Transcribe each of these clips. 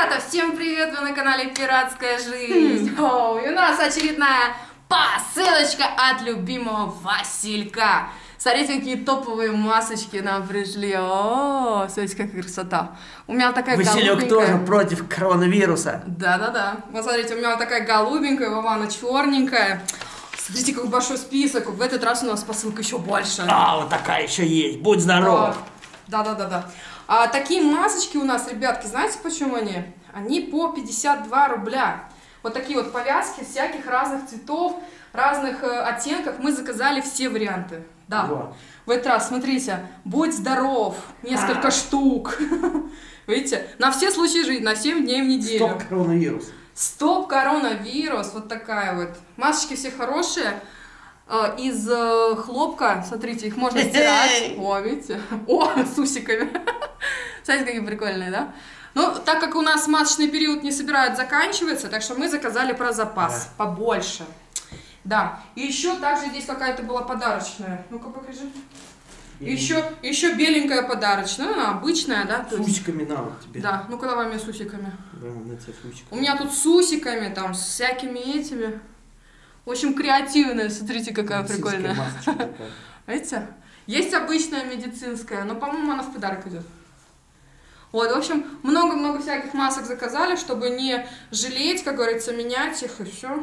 Ребята, всем привет! Вы на канале Пиратская жизнь. О, и у нас очередная посылочка от любимого Василька. Смотрите, какие топовые масочки нам пришли. О, смотрите, какая красота. У меня такая Василек голубенькая. тоже против коронавируса. Да-да-да. Вот смотрите, у меня вот такая голубенькая, Вована черненькая. Смотрите, какой большой список. В этот раз у нас посылка еще больше. А, вот такая еще есть. Будь здоров. Да, да, да, да. А такие масочки у нас, ребятки, знаете почему они? Они по 52 рубля. Вот такие вот повязки всяких разных цветов, разных э, оттенков. Мы заказали все варианты. Да. В этот раз, смотрите, будь здоров, несколько штук. Видите, на все случаи жизни, на 7 дней в неделю. Стоп коронавирус. Стоп коронавирус, вот такая вот. Масочки все хорошие. Э, Из э, хлопка, смотрите, их можно стирать. О, видите? О, с усиками. Смотрите, какие прикольные, да? Ну, так как у нас масочный период не собирают заканчиваться, так что мы заказали про запас побольше. Да. И еще также здесь какая-то была подарочная. Ну-ка покажи. Еще, еще беленькая подарочная, ну, она обычная, да? С усиками на вот тебе. Да, ну-ка давай мне с усиками. Да, на тебе с усиками. У меня тут с усиками, там, с всякими этими. В общем, креативная, смотрите, какая прикольная. Видите? Есть обычная медицинская, но, по-моему, она в подарок идет. Вот, в общем, много-много всяких масок заказали, чтобы не жалеть, как говорится, менять их и все.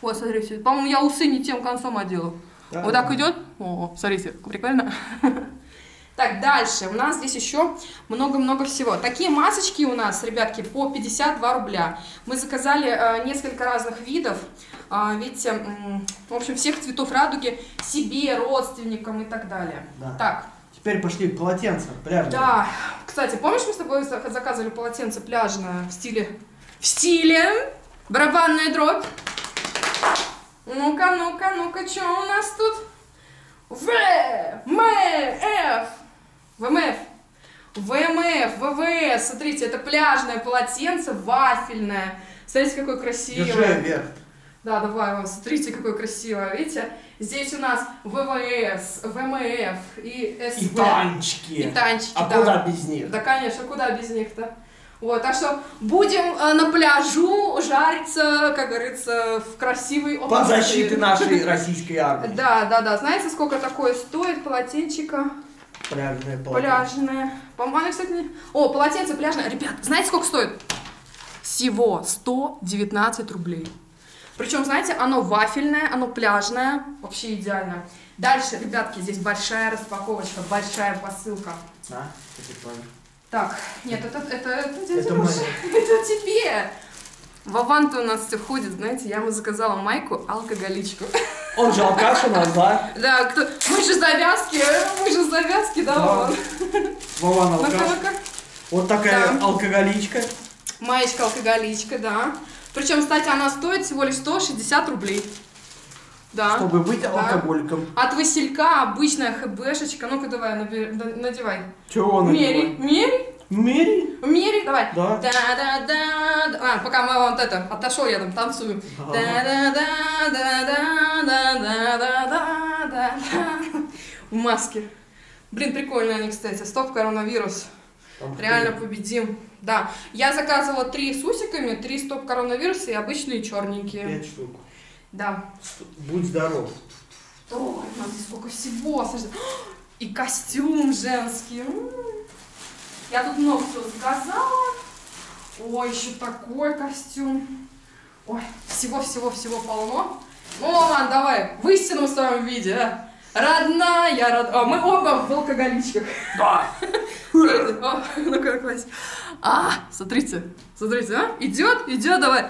Вот, смотрите, по-моему, я усы не тем концом одела. Да. Вот так идет. О, смотрите, прикольно. Так, дальше. У нас здесь еще много-много всего. Такие масочки у нас, ребятки, по 52 рубля. Мы заказали э, несколько разных видов. А, видите, м, в общем, всех цветов радуги себе, родственникам и так далее. Да. Так, Теперь пошли полотенца, пляжные. да. Кстати, помнишь, мы с тобой за- заказывали полотенце пляжное в стиле... В стиле барабанная дробь. Ну-ка, ну-ка, ну-ка, что у нас тут? В, М, Ф, ВМФ. ВМФ, ВВС. Смотрите, это пляжное полотенце, вафельное. Смотрите, какое красивое. Держи вверх. Да, давай, вот, смотрите, какое красивое, видите? Здесь у нас ВВС, ВМФ и СВ. И танчики. И танчики, А да. куда без них? Да, конечно, куда без них-то? Вот, так что будем э, на пляжу жариться, как говорится, в красивый Под образец. защитой нашей российской армии. Да, да, да. Знаете, сколько такое стоит полотенчика Пляжное полотенце. пляжное? По-моему, кстати, не... О, полотенце пляжное. Ребят, знаете, сколько стоит? Всего 119 рублей. Причем, знаете, оно вафельное, оно пляжное. Вообще идеально. Дальше, ребятки, здесь большая распаковочка, большая посылка. А, это. Так, нет, это, это, это, дядя Это моё. это тебе. Вован-то у нас все ходит, знаете, я ему заказала майку алкоголичку. Он же алкаш у нас, да? Да, кто... Мы же завязки, э, мы же завязки, да. Вован? Вован алкаш. Вот такая алкоголичка. Маечка алкоголичка, да. Причем, кстати, она стоит всего лишь 160 рублей. Да. Чтобы быть Да. алкоголиком. От Василька обычная хбшечка. Ну-ка, давай, наби- на- надевай. Чего он Мери, мери, Мери? мери, давай. Да. Да-да-да. А, пока мы вот это, отошел, я там танцую. Да-да-да-да-да-да-да-да-да. В маске. Блин, прикольно они, кстати. Стоп, коронавирус. Там Реально победим. Да. Я заказывала три с усиками, три стоп коронавируса и обычные черненькие. Пять штук. Да. Будь здоров. Ой, здесь сколько всего. И костюм женский. Я тут много всего заказала. Ой, еще такой костюм. Ой, всего-всего-всего полно. Ну, ладно, давай, в истинном своем виде, а. Родная, род... а, мы оба в алкоголичках. Да. О, Ну-ка, класс. А, смотрите, смотрите, а? Идет, идет, давай.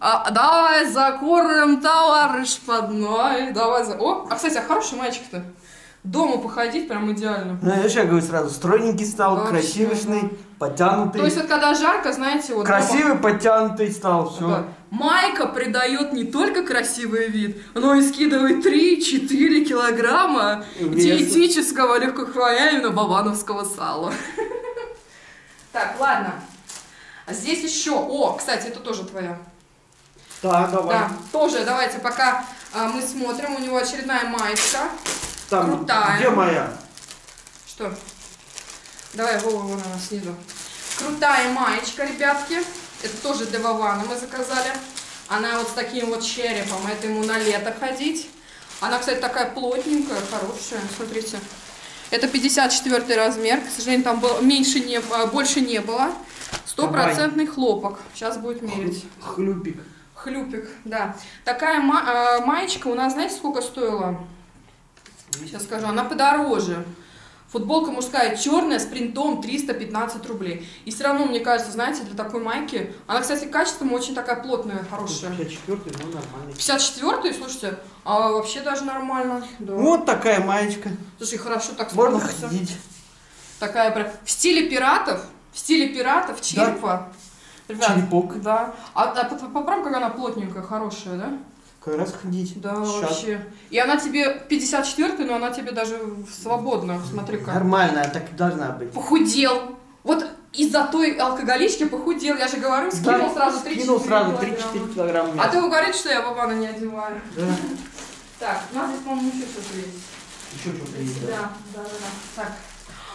А, давай закурим, товарищ подной. Давай за... О, а, кстати, а хороший мальчик-то. Дома походить прям идеально. Ну, я сейчас говорю сразу, стройненький стал, Вообще, красивый, подтянутый. То есть вот когда жарко, знаете, вот... дома- Красивый, подтянутый стал, все. Да. Майка придает не только красивый вид, но и скидывает 3-4 килограмма Веса. диетического легкохваляемого бавановского сала. Так, ладно. А здесь еще... О, кстати, это тоже твоя. Да, давай. Да, тоже давайте, пока а, мы смотрим. У него очередная маечка. Там, крутая. где моя? Что? Давай, Вова, вон она снизу. крутая маечка, ребятки. Это тоже для Вована мы заказали. Она вот с таким вот черепом. Это ему на лето ходить. Она, кстати, такая плотненькая, хорошая. Смотрите. Это 54 размер. К сожалению, там было, меньше не, а, больше не было. Стопроцентный хлопок. Сейчас будет мерить. Хлюпик. Хлюпик, да. Такая ма- э, маечка у нас, знаете, сколько стоила? Сейчас скажу, она подороже. Футболка мужская черная с принтом 315 рублей. И все равно, мне кажется, знаете, для такой майки, она, кстати, качеством очень такая плотная, хорошая. 54 ну нормальный. 54 слушайте, а вообще даже нормально. Да. Вот такая маечка. Слушай, хорошо так Можно смотрится. ходить. Такая прям в стиле пиратов, в стиле пиратов, черепа. Ребят, Черепок. Да. А, а по- попробуй, как она плотненькая, хорошая, да? Как раз ходить. Да, Щас. вообще. И она тебе 54 но она тебе даже свободно, смотри-ка. Нормально, так и должна быть. Похудел. Вот из-за той алкоголички похудел, я же говорю, скинул Да, сразу 3 Скинул сразу 3-4 килограмма А мяса. ты говоришь, что я Бабана не одеваю. Да. Так, у нас здесь, по-моему, еще что-то есть. Еще что-то есть, Да, да. да, да. Так.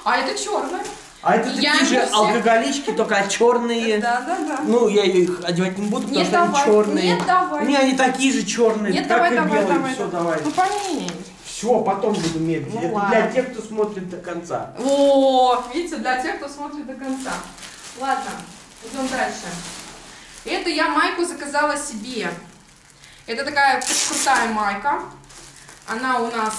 А это черная. А это Я такие же всех- алкоголички, только черные. Да, да, да. Ну, я их одевать не буду, потому Нет, что они давай. черные. Нет, давай. Не, они такие же черные, Нет, как давай, и давай, белые. давай. Все, давай. Ну, померь. Все, потом буду мерить. Ну, это ладно. для тех, кто смотрит до конца. О, видите, для тех, кто смотрит до конца. Ладно, идем дальше. Это я майку заказала себе. Это такая крутая майка. Она у нас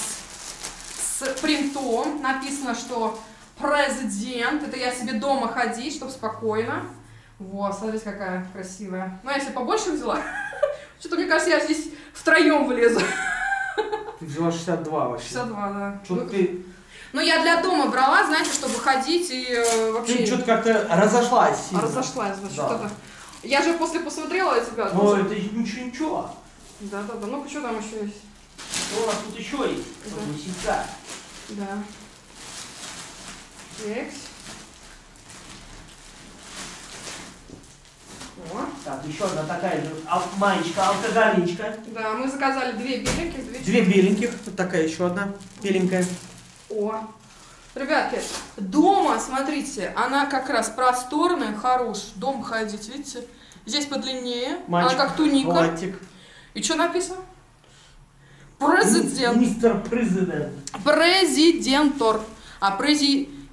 с принтом. Написано, что президент. Это я себе дома ходить, чтобы спокойно. Вот, смотрите, какая красивая. Ну, а если побольше взяла, что-то, мне кажется, я здесь втроем влезу. Ты взяла 62 вообще. 62, да. Что Ну, ты, Ну, я для дома брала, знаете, чтобы ходить и э, вообще... ты что-то как-то разошлась сильно. Разошлась, значит, Да. это. Я же после посмотрела тебя. Ну, это ничего, ничего. Да, да, да. Ну, что там еще есть? Что у нас тут еще есть? Да. Да. О. Так, еще одна такая же маечка, алкоголичка. Да, мы заказали две беленьких, две Две беленьких. Вот такая еще одна беленькая. О. Ребятки, дома, смотрите, она как раз просторная, хорош. Дом ходить, видите? Здесь подлиннее, Мальчик, она как туника. халатик. И что написано? Президент. Мистер Президент. Президентор. А,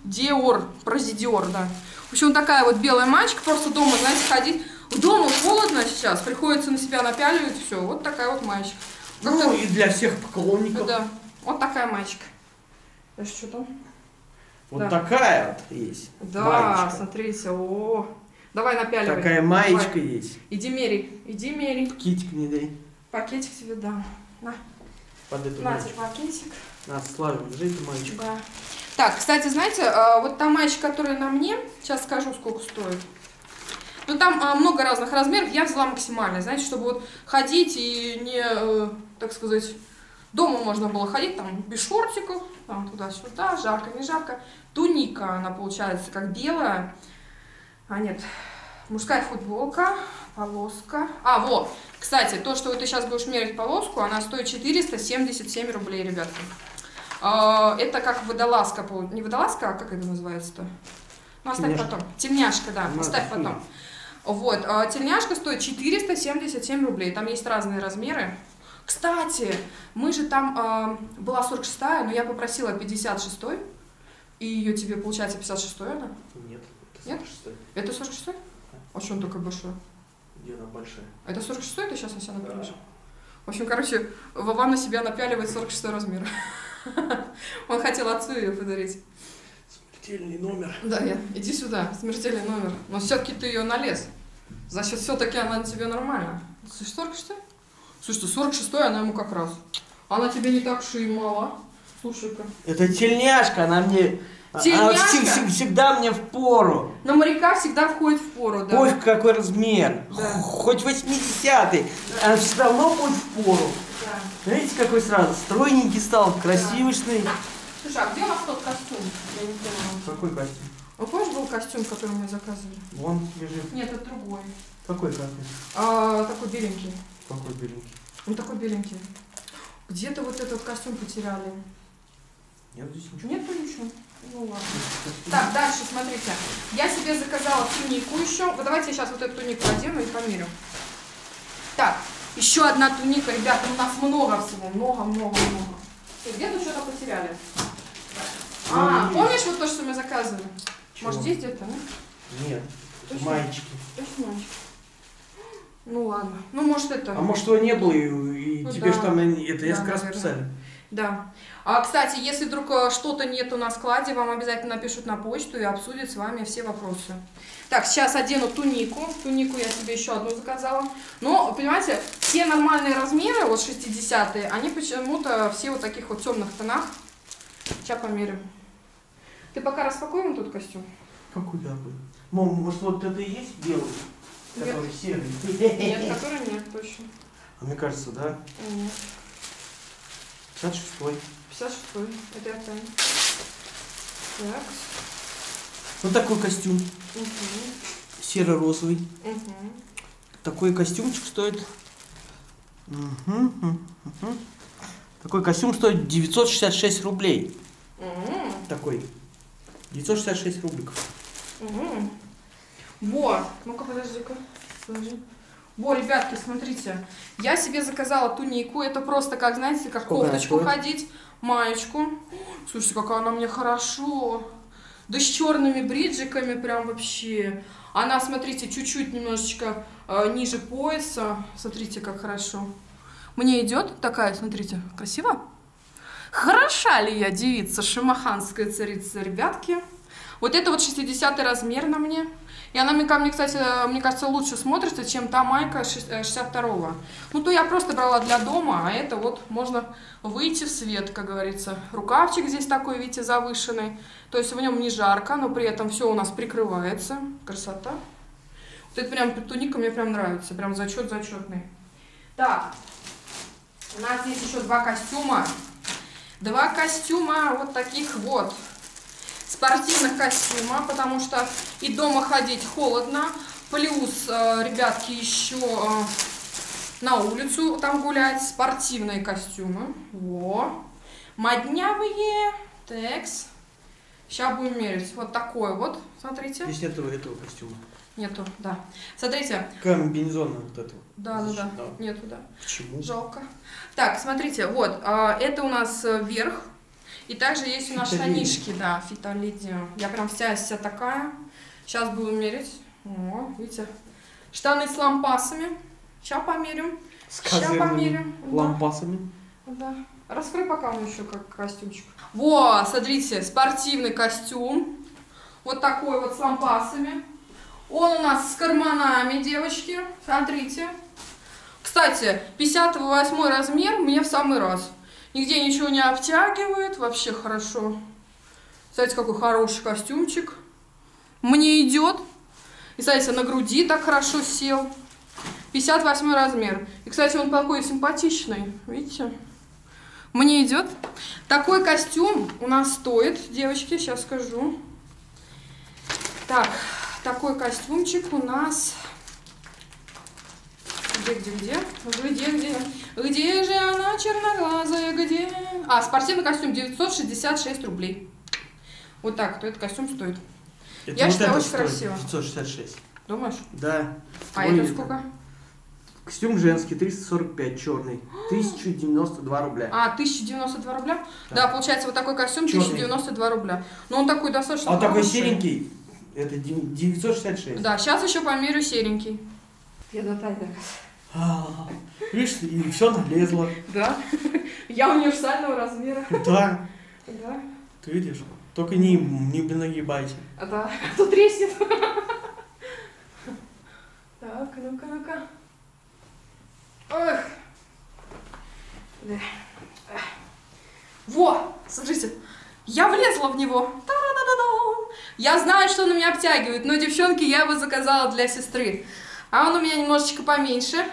президиор. Президиор, да. В общем, такая вот белая мальчика, просто дома, знаете, ходить. Дома холодно сейчас, приходится на себя напяливать, все. Вот такая вот мальчика. Ну, и для всех поклонников. Да, вот такая мальчика. Это что там? Вот Да. такая вот есть. Да, маечка. смотрите, о, Давай напяливай. Такая маечка есть. Иди мерей, иди мерей. Китик не дай. Пакетик тебе дам. На, Под эту на тебе маечку. пакетик. На, слажу, держи эту маечку. Да. Так, кстати, знаете, а, вот та маечка, которая на мне, сейчас скажу, сколько стоит. Ну, там а, много разных размеров, я взяла максимальный, знаете, чтобы вот ходить и не, э, так сказать, дома можно было ходить, там, без шортиков, там, туда-сюда, жарко, не жарко. Туника, она получается как белая, а нет, мужская футболка, полоска. А, вот, кстати, то, что вот ты сейчас будешь мерить полоску, она стоит 477 рублей, ребятки. А, Это как водолазка, не водолазка, а как это называется-то? Ну, оставь Тельняшка. потом. Тельняшка, да, Ну, оставь это потом. Вот, а, тельняшка стоит 477 рублей, там есть разные размеры. Кстати, мы же там, а, была 46 но я попросила 56 и ее тебе, получается, 56 она? Нет. это Нет? 46. Это 46 А что он такой большой? Где она большая? Это 46 ты сейчас на себя напялишь? В общем, короче, Вова на себя напяливает 46 размер. Он хотел отцу ее подарить. Смертельный номер. Да, я. Иди сюда, смертельный номер. Но все-таки ты ее налез. Значит, все-таки она на тебе нормально. Слушай, 46 Слушай, 46 она ему как раз. Она тебе не так уж и мала. Слушай-ка. Это тельняшка, она мне... она Тельняшка? всег- всегда мне в пору. На моряка всегда входит в пору, да. Пофиг какой размер. Да. Хоть 80-й. Она все равно будет в пору. Да. Смотрите, какой сразу стройненький стал, красивышный. Слушай, а где у нас тот костюм? Я не поняла. Какой костюм? Вы помнишь, был костюм, который мы заказывали? Вон лежит. Нет, это другой. Какой костюм? А, такой беленький. Какой беленький? Он такой беленький. Где-то вот этот костюм потеряли. Нет здесь ничего. Нету ничего. Ну ладно. Так, дальше, смотрите. Я себе заказала тунику еще. Вот давайте я сейчас вот эту тунику одену и померю. Так, еще одна туника, ребята, у нас много всего. Много, много, много. Где-то что-то потеряли. А, помнишь вот то, что мы заказывали? Чего? Может, здесь где-то, ну? Нет. Точно? Маечки. Точно, мальчик? Ну ладно. Ну, может, это... А может его не было, и, и Ну тебе да. же там это я Да, как раз писали. Да. А, кстати, если вдруг э, что-то нету на складе, вам обязательно напишут на почту и обсудят с вами все вопросы. Так, сейчас одену тунику. Тунику я себе еще одну заказала. Но, понимаете, все нормальные размеры, вот 60-е, они почему-то все вот таких вот темных тонах. Сейчас померим. Ты пока распакуем тут костюм? Какой такой? Мам, может вот это и есть белый? Нет. Который серый? Нет, который нет, точно. А мне кажется, да? Нет. 56-й. 56 это я помню. Так. Вот такой костюм. Угу. Серо-розовый. Угу. Такой костюмчик стоит... Мгм, мгм. Такой костюм стоит 966 рублей. Угу. Такой. 966 рубликов. Угу. Во, ну-ка подожди-ка. Подожди. Во, ребятки, смотрите. Я себе заказала тунику. Это просто, как, знаете, как Сколько кофточку стоит? ходить. Маечку. Слушайте, какая она мне хорошо. Да с черными бриджиками прям вообще. Она, смотрите, чуть-чуть немножечко э, ниже пояса. Смотрите, как хорошо. Мне идет такая, смотрите, красиво? Хороша ли я девица, шамаханская царица, ребятки? Вот это вот 60 размер на мне. И она мне, мне, кстати, мне кажется, лучше смотрится, чем та майка шест- э, 62-го. Ну, то я просто брала для дома, а это вот можно выйти в свет, как говорится. Рукавчик здесь такой, видите, завышенный. То есть в нем не жарко, но при этом все у нас прикрывается. Красота. Вот это прям туника мне прям нравится. Прям зачет зачетный. Так, у нас здесь еще два костюма. Два костюма вот таких вот спортивных костюма, потому что и дома ходить холодно. Плюс, э, ребятки, еще э, на улицу там гулять. Спортивные костюмы. Во. Моднявые. Текс. Сейчас будем мерить. Вот такой вот. Смотрите. Здесь нету этого костюма. Нету, да. Смотрите. Комбинезона вот этого. Да, да, да. Защитного. Нету, да. Почему? Жалко. Так, смотрите, вот, а, это у нас э, верх. И также есть у нас штанишки, да, фитолидиум. Я прям вся вся такая. Сейчас буду мерить. О, видите. Штаны с лампасами. Сейчас померим. С Сейчас померим. Да, лампасами. да. Раскрой пока он еще как костюмчик. Во, смотрите, спортивный костюм. Вот такой вот с лампасами. Он у нас с карманами, девочки. Смотрите. Кстати, 58 размер мне в самый раз. Нигде ничего не обтягивает, вообще хорошо. Знаете, какой хороший костюмчик. Мне идет. И, кстати, на груди так хорошо сел. 58 размер. И, кстати, он такой симпатичный. Видите? Мне идет. Такой костюм у нас стоит, девочки, сейчас скажу. Так, такой костюмчик у нас... Где, где, где? Где, где? Где же она, черноглазая, где? А, спортивный костюм 966 рублей. Вот так, то этот костюм стоит. Это Я считаю, это очень стоит красиво. 966. Думаешь? Да. А Ой, это сколько? Костюм женский, 345, черный. 1092 рубля. А, 1092 рубля? Да. Да, получается, вот такой костюм Чёрный. 1092 рубля. Но он такой достаточно А такой хороший. серенький, это 966. Да, сейчас еще померю серенький. Я до А, Видишь, и все налезло. Да? Я универсального размера. Да, Да. ты видишь? Только не, не нагибайте. А да, тут треснет. Так, ну-ка, ну-ка. Эх. Да. Во, смотрите, я влезла в него. Та-да-да-да-дам. Я знаю, что он меня обтягивает, но, девчонки, я его заказала для сестры. А он у меня немножечко поменьше.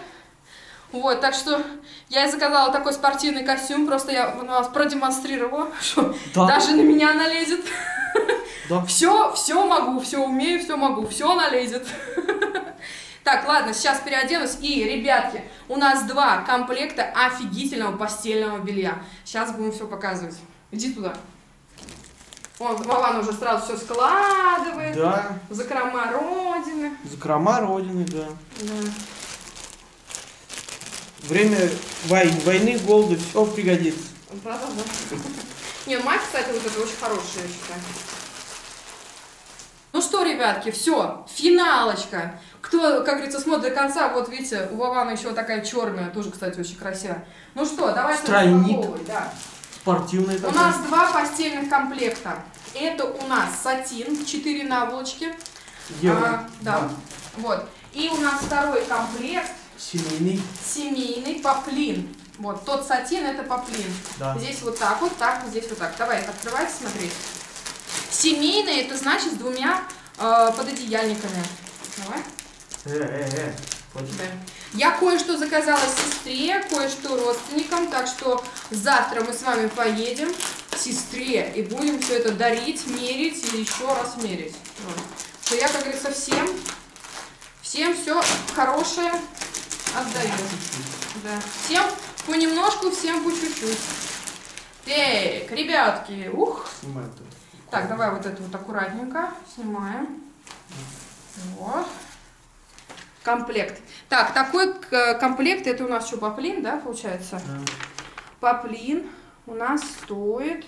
Вот, так что я заказала такой спортивный костюм, просто я вас продемонстрировала, что Да. даже на меня налезет. Да. Все, все могу, все умею, все могу, все налезет. Так, ладно, сейчас переоденусь. И, ребятки, у нас два комплекта офигительного постельного белья. Сейчас будем все показывать. Иди туда. Он, Вован уже сразу все складывает. Да. Закрома родины. Закрома Родины, да. Да. Время войны, войны голода, все пригодится. Да, да, да. Не, мать, кстати, вот это очень хорошая, я считаю. Ну что, ребятки, все, финалочка. Кто, как говорится, смотрит до конца, вот видите, у Вована еще такая черная, тоже, кстати, очень красивая. Ну что, давайте распаковывать, да. Спортивная У такая. нас два постельных комплекта. Это у нас сатин, 4 наволочки. Евро. А, да. Вот. И у нас второй комплект Семейный. семейный поплин. Вот, тот сатин это поплин. Да. Здесь вот так вот, так, здесь вот так. Давай, открывайте, смотри. Семейный это значит с двумя э, пододеяльниками. Давай. Э, э, э. Вот. Да. Я кое-что заказала сестре, кое-что родственникам, так что завтра мы с вами поедем к сестре и будем все это дарить, мерить и еще раз мерить. Вот. Что я, как говорится, всем, всем все хорошее отдаю. Да. Всем понемножку, всем по чуть-чуть. Так, ребятки, ух. Снимай это. Так, давай вот это вот аккуратненько снимаем. Вот. Комплект. Так, такой к- комплект, это у нас что, поплин, да, получается? Да. Поплин у нас стоит...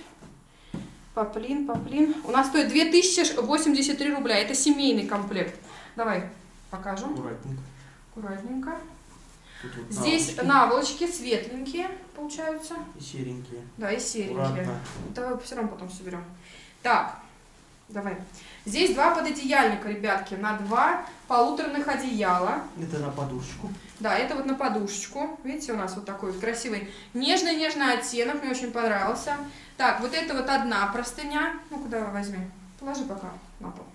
Поплин, поплин. У нас стоит 2083 рубля. Это семейный комплект. Давай покажем. Аккуратненько. Аккуратненько. Вот Здесь наволочки наволочки светленькие, получаются. И серенькие. Да, и серенькие. Аккуратно. Давай все равно потом соберем. Так, давай. Здесь два пододеяльника, ребятки, на два полуторных одеяла. Это на подушечку. Да, это вот на подушечку. Видите, у нас вот такой вот красивый нежный-нежный оттенок. Мне очень понравился. Так, вот это вот одна простыня. Ну, куда возьми? Положи пока на пол.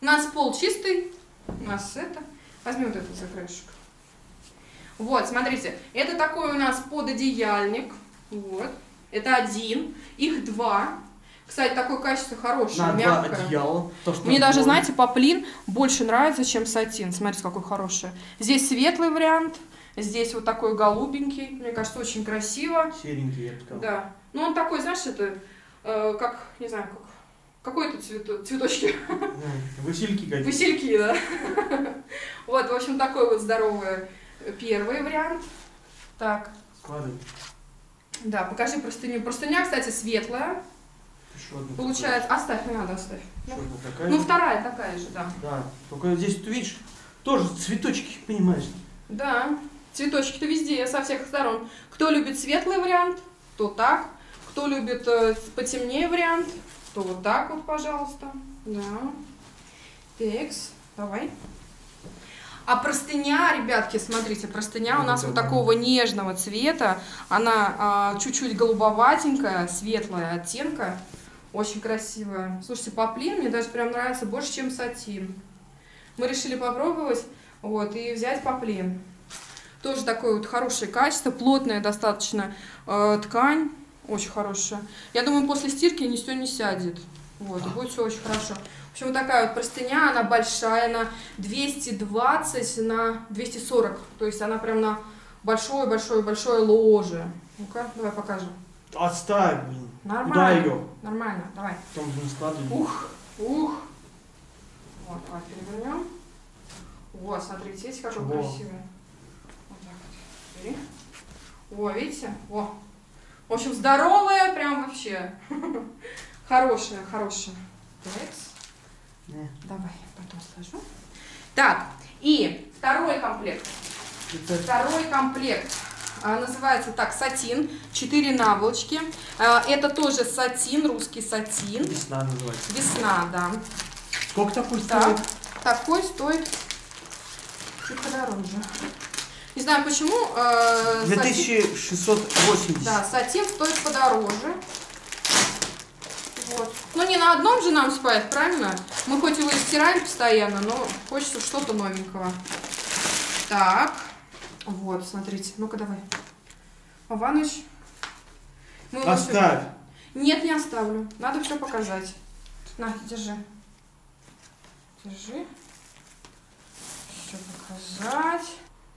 У нас пол чистый. У нас это. Возьми вот этот за краешек. Вот, смотрите. Это такой у нас пододеяльник. Вот. Это один. Их два. Кстати, такое качество хорошее, На два мягкое. одеяла. То, что Мне даже, вдвое. знаете, поплин больше нравится, чем сатин. Смотрите, какой хороший. Здесь светлый вариант, здесь вот такой голубенький. Мне кажется, очень красиво. Серенький, я бы сказал. Да. Ну, он такой, знаешь, это э, как, не знаю, как какой-то цвето- цветочки. Васильки какие. Васильки, да. Вот, в общем, такой вот здоровый первый вариант. Так, Складывай. да, покажи простыню. Простыня, кстати, светлая. Еще одну. Получается, оставь, не надо, оставь. Еще одна такая. Ну, же. вторая такая же, да. Да. Только здесь, ты видишь, тоже цветочки, понимаешь. Да, цветочки-то везде, со всех сторон. Кто любит светлый вариант, то так. Кто любит э, потемнее вариант, то вот так вот, пожалуйста. Да. Текс, давай. А простыня, ребятки, смотрите, простыня у нас вот такого нежного цвета. Она а, чуть-чуть голубоватенькая, светлая оттенка. Очень красивая. Слушайте, поплин мне даже прям нравится больше, чем сатин. Мы решили попробовать вот, и взять поплин. Тоже такое вот хорошее качество, плотная достаточно э, ткань, очень хорошая. Я думаю, после стирки ни все не сядет. Вот, и будет все очень хорошо. В общем, вот такая вот простыня, она большая, она 220 на 240. То есть она прям на большое-большое-большое ложе. Ну-ка, давай покажем. Отставь, блин. Куда Нормально. ее? Нормально, давай. Потом будем складывать. Ух, ух. Вот, давай перевернем. Вот, смотрите, видите, какой Чего? красивый. Вот так вот. Бери. О, видите? О. В общем, здоровая прям вообще. Хорошая, хорошая. Не, Давай, потом сложу. Так, и второй комплект. это Второй комплект а, называется так, сатин, 4 наволочки. А, это тоже сатин, русский сатин. весна называется. Весна, да. Сколько такой Так, стоит? такой стоит чуть подороже. Не знаю почему. э, сатин- 2680. Да, сатин стоит подороже. Вот. Ну не на одном же нам спать, правильно? Мы хоть его и стираем постоянно, но хочется что-то новенького. Так. Вот, смотрите. Ну-ка давай. Иваныч. Мы всё- Оставь. Нет, не оставлю. Надо все показать. На, держи. Держи. Все показать.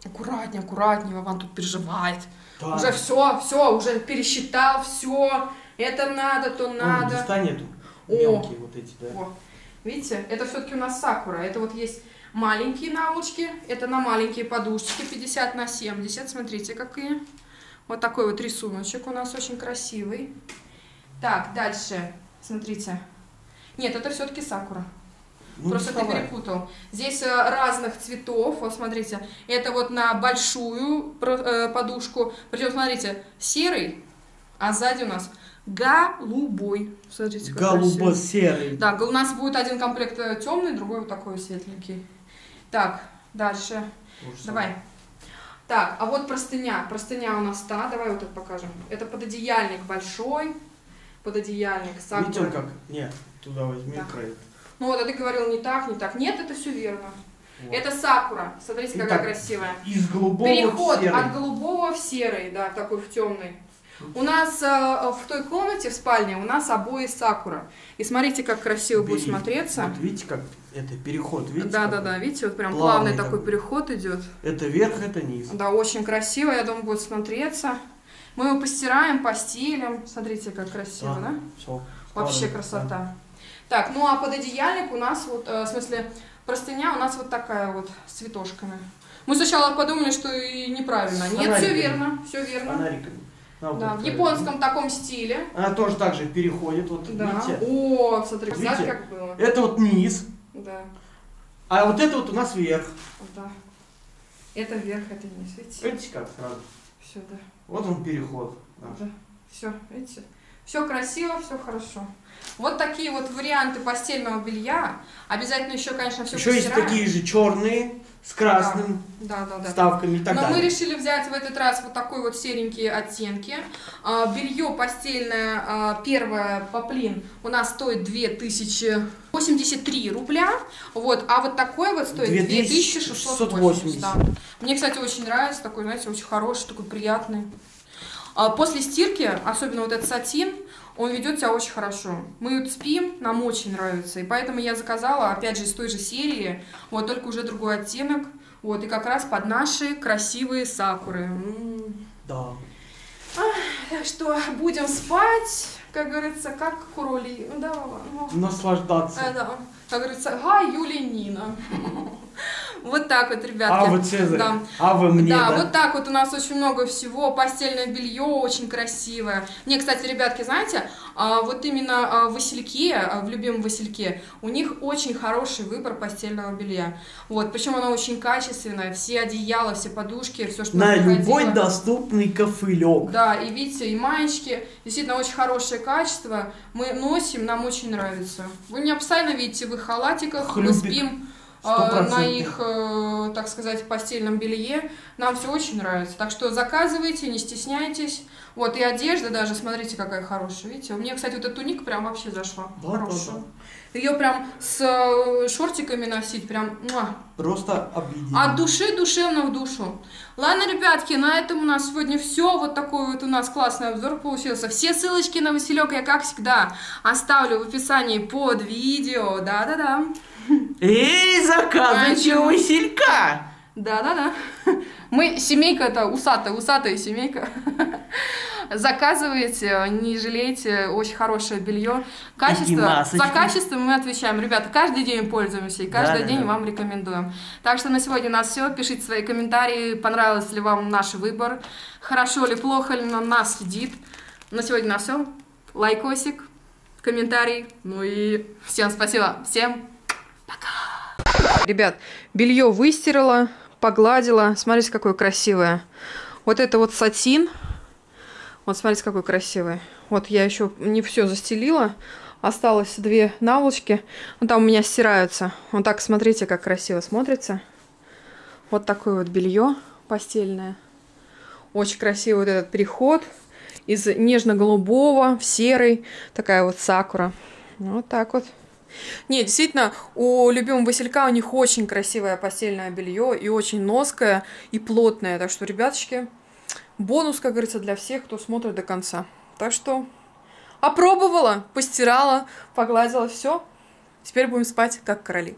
Аккуратнее, аккуратнее, Вован тут переживает. Да. Уже все, все, уже пересчитал, все. Это надо, то надо. Достань эту. О. Мелкие вот эти, да. О, видите, это все-таки у нас сакура. Это вот есть маленькие наволочки, это на маленькие подушечки 50 на 70. Смотрите, какие. Вот такой вот рисуночек у нас очень красивый. Так, дальше, смотрите. Нет, это все-таки сакура. Ну, Просто ты перепутал. Здесь э, разных цветов. Вот смотрите, это вот на большую э, подушку. Причем, смотрите, серый, а сзади у нас голубой. Смотрите. Голубо-серый. Да, у нас будет один комплект темный, другой вот такой светленький. Так, дальше. Же Давай. Так, а вот простыня. Простыня у нас та. Давай вот это покажем. Это пододеяльник большой. Пододеяльник. самое. Видите, он сакура. как? Нет, туда возьми Так. край. Ну вот, а ты говорил не так, не так. Нет, это все верно. Вот. Это сакура. Смотрите, какая Итак, красивая. Из голубого Переход в серый. от голубого в серый, да, такой в темный. У нас э, в той комнате, в спальне, у нас обои сакура. И смотрите, как красиво будет Бери. смотреться. Вот видите, как это переход, видите? Да, да, да, видите, вот прям Плавный плавный, такой такой. переход идет. Это верх, это низ. Да, очень красиво, я думаю, будет смотреться. Мы его постираем, постелим. Смотрите, как красиво, да? Все. Вообще красота. Так, ну а пододеяльник у нас вот, э, в смысле, простыня у нас вот такая вот с цветошками. Мы сначала подумали, что и неправильно. С Нет, все верно, все верно. Фонариками. На вот Да, в японском таком стиле. Она тоже так же переходит, вот Да. видите? О, смотри, Видите? знаешь, как было? Это вот низ, Да, а вот это вот у нас верх. да. Это вверх, это вниз, видите? Видите как сразу? Все, да. Вот он переход. наш. Да, все, видите? Все красиво, все хорошо. Вот такие вот варианты постельного белья. Обязательно еще, конечно, все Еще есть такие же черные с красным Да, да, да. вставками и так Но мы далее. решили взять в этот раз вот такой вот серенькие оттенки. А, Белье постельное а, первое поплин у нас стоит 2083 рубля. Вот, а вот такой вот стоит 2680. 2680. Да. Мне, кстати, очень нравится. Такой, знаете, очень хороший, такой приятный. А После стирки, особенно вот этот сатин, он ведет себя очень хорошо. Мы спим, нам очень нравится. И поэтому я заказала, опять же, из той же серии, вот только уже другой оттенок. Вот, и как раз под наши красивые сакуры. Да. Так что будем спать, как говорится, как кроли. Да, ну, Наслаждаться. э, да. Как говорится, га, Юлия, Нина. Вот так вот, ребятки. А вы Цезарь, Да. а вы мне, да, да? вот так вот у нас очень много всего. Постельное белье очень красивое. Мне, кстати, ребятки, знаете, а, вот именно а, в Васильке, а, в любимом Васильке, у них очень хороший выбор постельного белья. Вот, причем оно очень качественное. Все одеяла, все подушки, все, что На любой доступный кофылек. Да, и видите, и маечки, действительно очень хорошее качество. Мы носим, нам очень нравится. Вы меня постоянно видите в их халатиках, мы Хлюпик. спим э, Стопроцентный. На их, э, так сказать, постельном белье. Нам все очень нравится. Так что заказывайте, не стесняйтесь. Вот, и одежда даже, смотрите, какая хорошая. Видите, у меня, кстати, вот эта туника прям вообще зашла. Да, хорошая. да, Ее прям с э, шортиками носить, прям муа, Просто объединение. от души душевно в душу. Ладно, ребятки, на этом у нас сегодня все. Вот такой вот у нас классный обзор получился. Все ссылочки на Василек я, как всегда, оставлю в описании под видео. Да-да-да. Эй, заказывайте у Василька! Да-да-да. Мы семейка-то усатая, усатая семейка. Заказывайте, не жалейте, очень хорошее белье. Качество, за качество мы отвечаем. Ребята, каждый день пользуемся и каждый Да, день да. вам рекомендуем. Так что на сегодня у нас все. Пишите свои комментарии, понравился ли вам наш выбор, хорошо ли, плохо ли на нас сидит. На сегодня у нас все. Лайкосик, комментарий. Ну и всем спасибо. Всем Ребят, белье выстирала, погладила. Смотрите, какое красивое. Вот это вот сатин. Вот смотрите, какой красивый. Вот я еще не все застелила. Осталось две наволочки. Вот там у меня стираются. Вот так, смотрите, как красиво смотрится. Вот такое вот белье постельное. Очень красивый вот этот переход из нежно-голубого в серый. Такая вот сакура. Вот так вот. Не, действительно, у любимого Василька у них очень красивое постельное белье и очень ноское и плотное. Так что, ребяточки, бонус, как говорится, для всех, кто смотрит до конца. Так что опробовала, постирала, погладила, все. Теперь будем спать как короли.